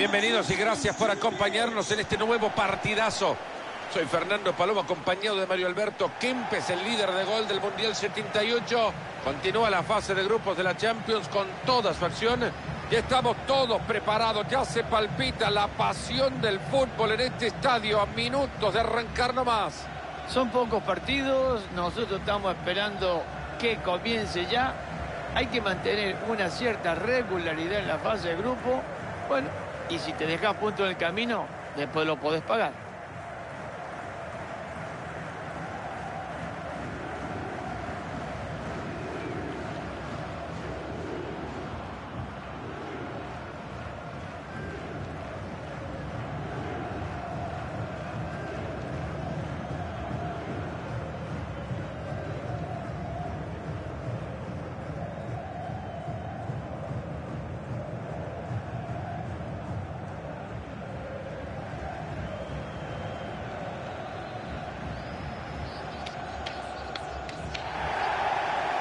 Bienvenidos y gracias por acompañarnos en este nuevo partidazo. Soy Fernando Paloma, acompañado de Mario Alberto Kempes, el líder de gol del Mundial 78. Continúa la fase de grupos de la Champions con toda su acción. Ya estamos todos preparados, ya se palpita la pasión del fútbol en este estadio a minutos de arrancar nomás. Son pocos partidos, nosotros estamos esperando que comience ya. Hay que mantener una cierta regularidad en la fase de grupo. Bueno, y si te dejas punto en el camino, después lo podés pagar.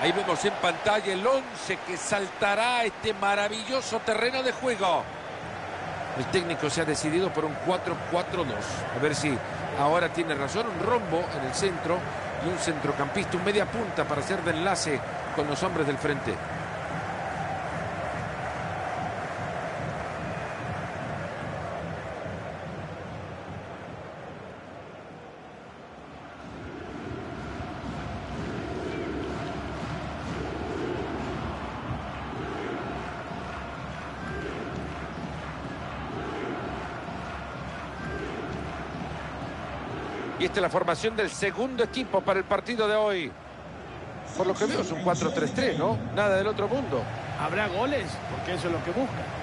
Ahí vemos en pantalla el 11 que saltará a este maravilloso terreno de juego. El técnico se ha decidido por un 4-4-2. A ver si ahora tiene razón. Un rombo en el centro y un centrocampista, un media punta para hacer de enlace con los hombres del frente. Y esta es la formación del segundo equipo para el partido de hoy. Por lo que veo es un 4-3-3, ¿no? Nada del otro mundo. ¿Habrá goles? Porque eso es lo que busca.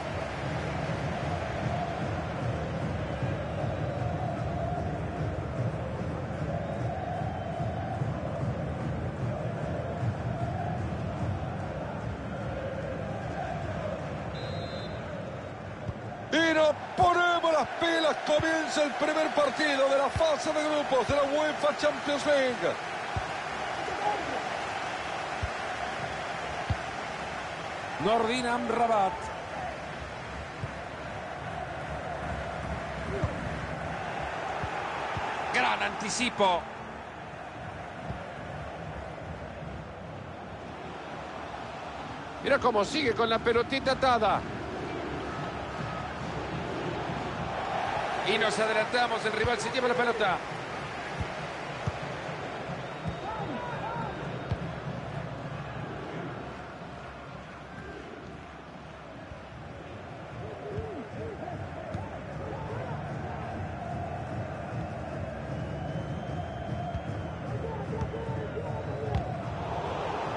De la fase de grupos de la UEFA Champions League. Nordin Amrabat. Gran anticipo. Mira cómo sigue con la pelotita atada. Y nos adelantamos, el rival se lleva la pelota.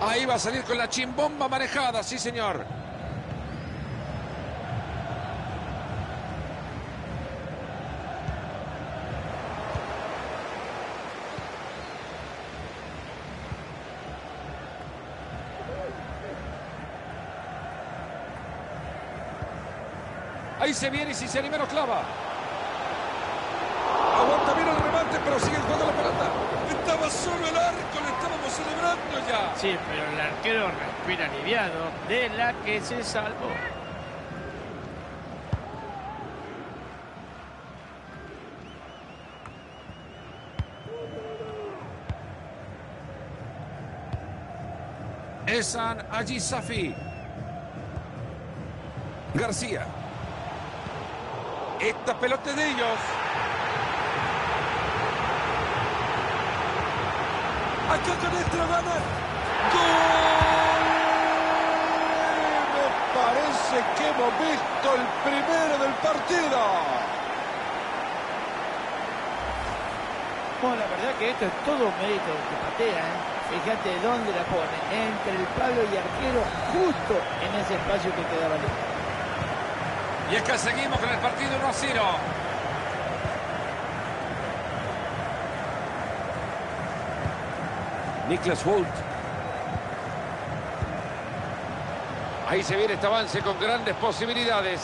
Ahí va a salir con la chimbomba manejada, sí señor. Se viene y si se anima lo clava. Aguanta bien el remate, pero sigue jugando la pelota. Estaba solo el arco, le estábamos celebrando ya. Sí, pero el arquero respira aliviado de la que se salvó. Esan allí Safi. García. Esta pelota es de ellos. Acá con extra gana. ¡Gol! Me parece que hemos visto el primero del partido. Bueno, la verdad que esto es todo un mérito del que patea. ¿eh? Fíjate dónde la pone, entre el palo y arquero, justo en ese espacio que quedaba libre. Y es que seguimos con el partido 1 a 0. Niklas Holt. Ahí se viene este avance con grandes posibilidades.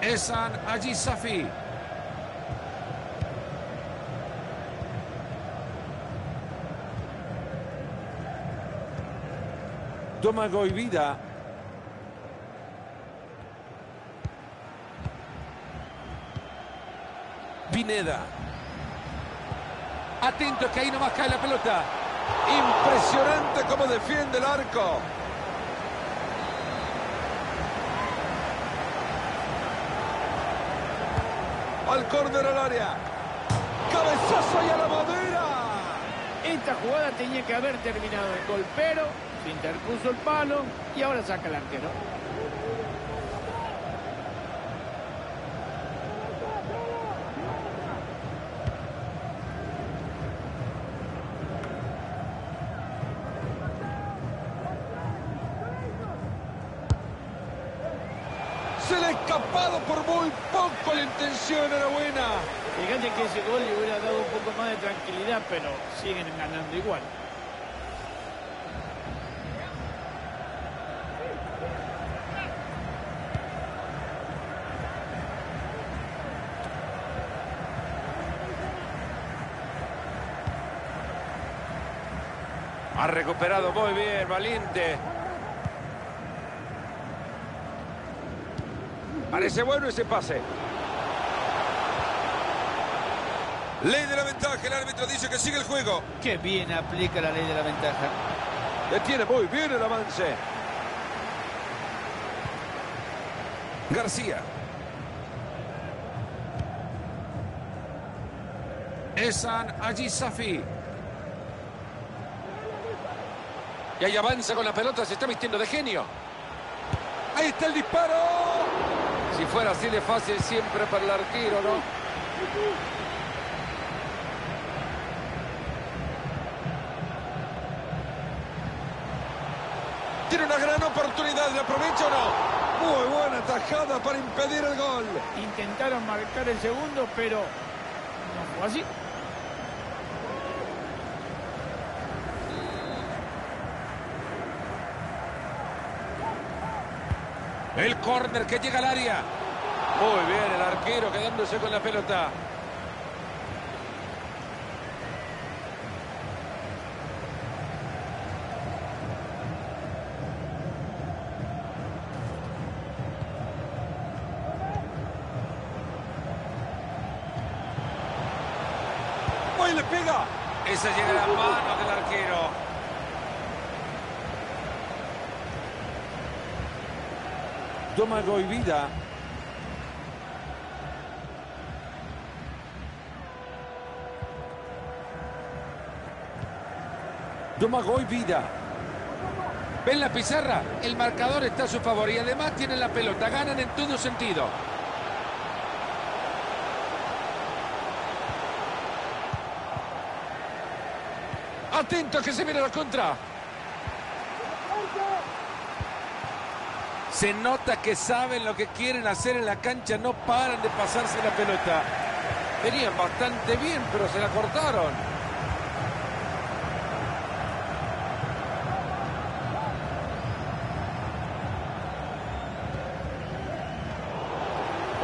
Esan allí Domago y Vida. Pineda. Atento que ahí nomás cae la pelota. Impresionante cómo defiende el arco. Al córner al área. Cabezazo y a la madera. Esta jugada tenía que haber terminado en gol, pero interpuso el palo y ahora saca el arquero. Se le ha escapado por muy poco la intención, era buena. Fíjate que ese gol le hubiera dado un poco más de tranquilidad, pero siguen ganando igual. Ha recuperado muy bien, valiente. Parece bueno ese pase. Ley de la ventaja, el árbitro dice que sigue el juego. Qué bien aplica la ley de la ventaja. Detiene muy bien el avance. García. Esan Safi. Y ahí avanza con la pelota, se está vistiendo de genio. Ahí está el disparo. Si fuera así de fácil siempre para el arquero, ¿no? Tiene una gran oportunidad, ¿la aprovecha o no? Muy buena tajada para impedir el gol. Intentaron marcar el segundo, pero no fue así. El córner que llega al área. Muy bien el arquero quedándose con la pelota. ¡Uy, le pega! Esa llega a la mano del arquero. Domago y Vida. Domago y Vida. ¿Ven la pizarra? El marcador está a su favor y además tienen la pelota. Ganan en todo sentido. Atento que se viene la contra. Se nota que saben lo que quieren hacer en la cancha, no paran de pasarse la pelota. Venían bastante bien, pero se la cortaron.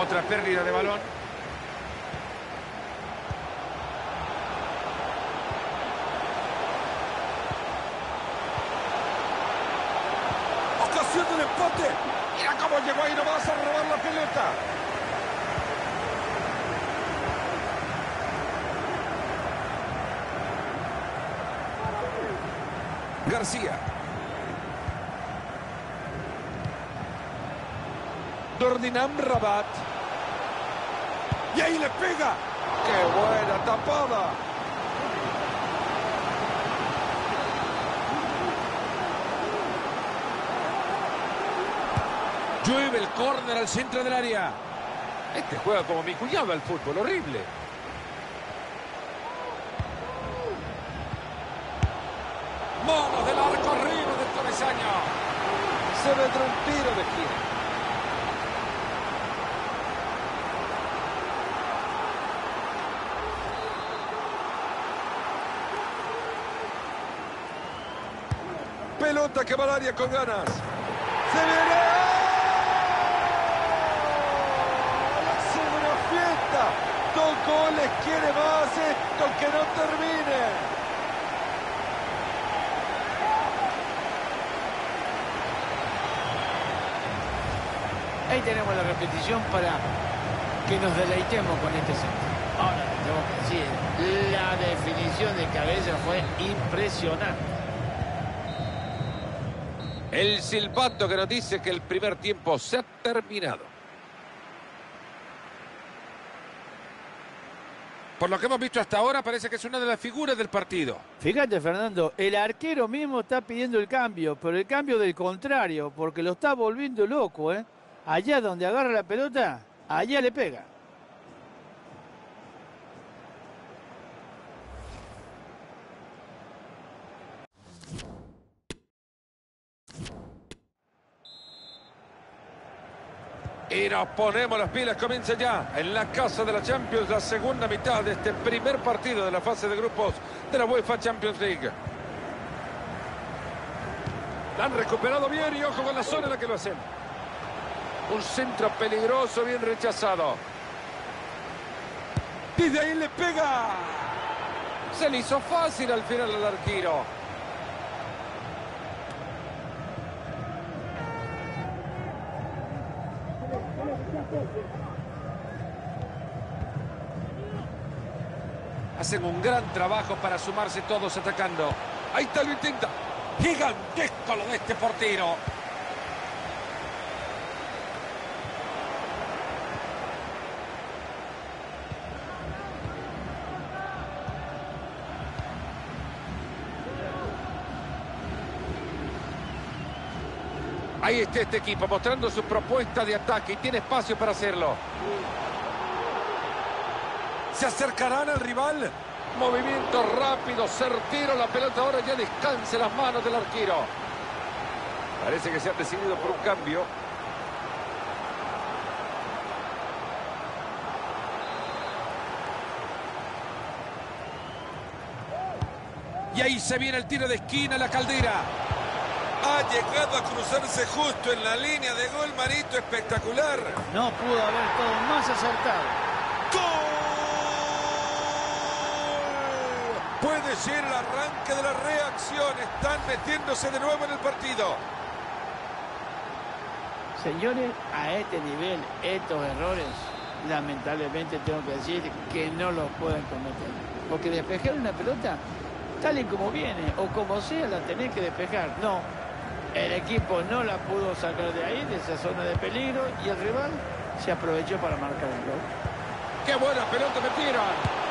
Otra pérdida de balón. Ocasión del empate. Mira cómo llegó ahí nomás a robar la pelota. Dordinam Rabat. Y ahí le pega. ¡Qué buena tapada! Llueve el córner al centro del área. Este juega como mi cuñado al fútbol, horrible. Mono del arco arriba del travesaño. Se vendrá un tiro de esquina. Pelota que va al área con ganas. ¡Se viene! ¡Se una fiesta! Dos goles quiere más esto que no termine. Ahí tenemos la repetición para que nos deleitemos con este centro. Ahora, tengo que decir, la definición de cabeza fue impresionante. El silbato que nos dice que el primer tiempo se ha terminado. Por lo que hemos visto hasta ahora, parece que es una de las figuras del partido. Fíjate, Fernando, el arquero mismo está pidiendo el cambio, pero el cambio del contrario, porque lo está volviendo loco, ¿eh? Allá donde agarra la pelota, allá le pega. Y nos ponemos las pilas, comienza ya en la casa de la Champions la segunda mitad de este primer partido de la fase de grupos de la UEFA Champions League. La han recuperado bien y ojo con la zona en la que lo hacen. Un centro peligroso, bien rechazado. Desde ahí le pega. Se le hizo fácil al final al arquero. Hacen un gran trabajo para sumarse todos atacando. Ahí está, lo intenta. Gigantesco lo de este portero. Ahí está este equipo mostrando su propuesta de ataque y tiene espacio para hacerlo. Se acercarán al rival. Movimiento rápido, certero, la pelota ahora ya descansa en las manos del arquero. Parece que se han decidido por un cambio. Y ahí se viene el tiro de esquina, la caldera. Ha llegado a cruzarse justo en la línea de gol, Marito, espectacular. No pudo haber todo más acertado. ¡Gol! Puede ser el arranque de la reacción. Están metiéndose de nuevo en el partido. Señores, a este nivel, estos errores, lamentablemente tengo que decir que no los pueden cometer. Porque despejar una pelota, tal y como viene, o como sea, la tenés que despejar. No, el equipo no la pudo sacar de ahí, de esa zona de peligro, y el rival se aprovechó para marcar el gol. ¡Qué buena pelota metieron!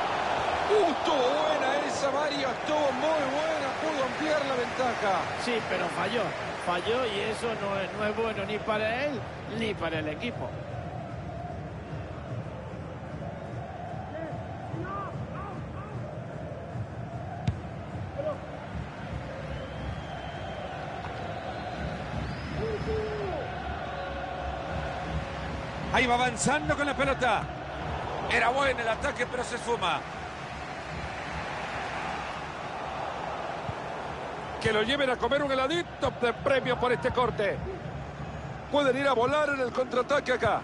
Uh, estuvo buena esa, Mario. Estuvo muy buena. Pudo ampliar la ventaja. Sí, pero falló. Falló y eso no es, no es bueno ni para él ni para el equipo. Ahí va avanzando con la pelota. Era bueno el ataque, pero se suma. Que lo lleven a comer un heladito de premio por este corte. Pueden ir a volar en el contraataque acá.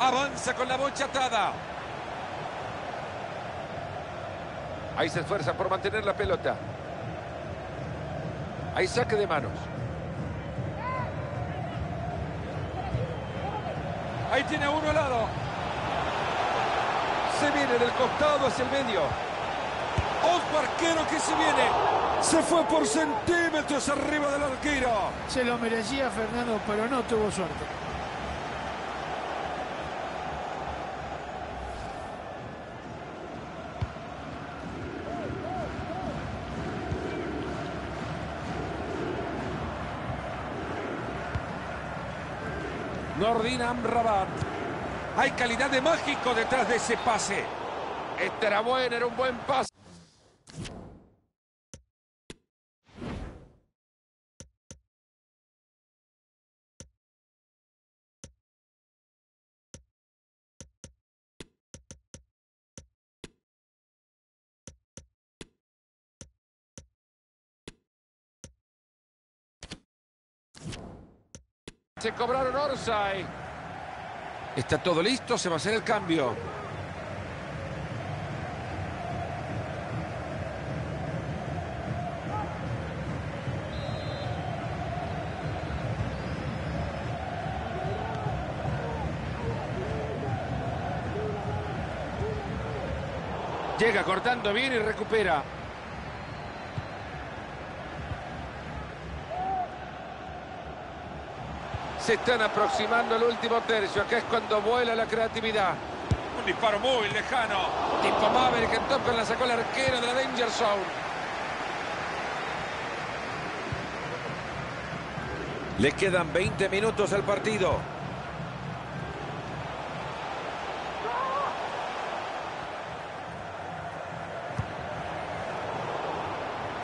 Avanza con la bocha atada. Ahí se esfuerza por mantener la pelota. Ahí saque de manos. Ahí tiene uno al lado. Se viene del costado hacia el medio. Ojo arquero que se viene. Se fue por centímetros arriba del arquero. Se lo merecía Fernando, pero no tuvo suerte. Nordin Amrabat. Hay calidad de mágico detrás de ese pase. Este era bueno, era un buen pase. Se cobraron Orsay. Está todo listo, se va a hacer el cambio. Llega cortando bien y recupera. Se están aproximando al último tercio. Acá es cuando vuela la creatividad. Un disparo muy lejano. Tipo Maverick que toca la sacó el arquero de la Danger Zone. Le quedan 20 minutos al partido.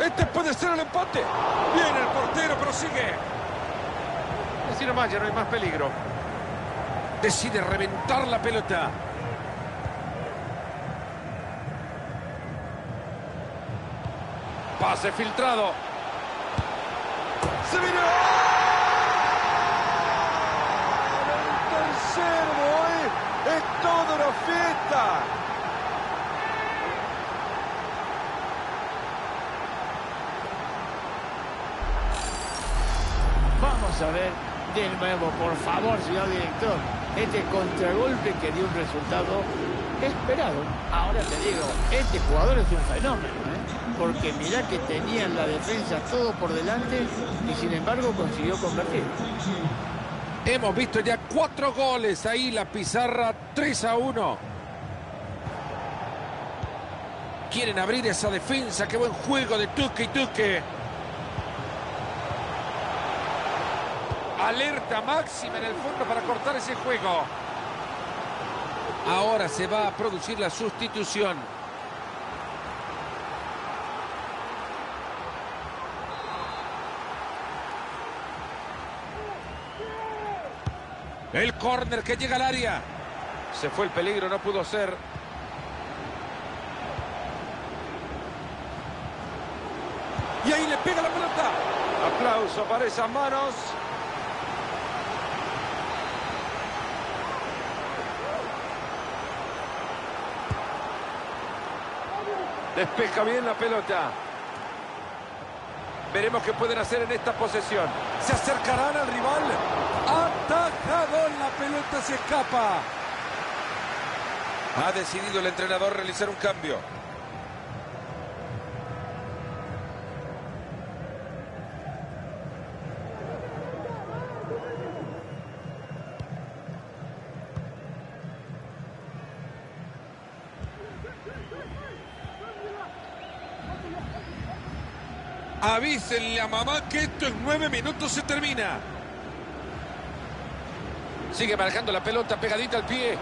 Este puede ser el empate. Viene el portero, pero sigue. Así nomás, ya no hay más peligro. Decide reventar la pelota. Pase filtrado. Se viene. El tercero hoy es toda una fiesta. Vamos a ver de nuevo, por favor, señor director. Este contragolpe que dio un resultado esperado. Ahora te digo, este jugador es un fenómeno, ¿eh? porque mirá que tenía en la defensa todo por delante y sin embargo consiguió convertir. Hemos visto ya cuatro goles ahí, la pizarra 3 a 1. Quieren abrir esa defensa, qué buen juego de Tuque y Tuque. Alerta máxima en el fondo para cortar ese juego. Ahora se va a producir la sustitución. El córner que llega al área. Se fue el peligro, no pudo ser. Y ahí le pega la pelota. Aplauso para esas manos. Despeja bien la pelota. Veremos qué pueden hacer en esta posesión. Se acercarán al rival. Atajador, la pelota se escapa. Ha decidido el entrenador realizar un cambio. Avísenle a mamá que esto en nueve minutos se termina. Sigue marcando la pelota pegadita al pie.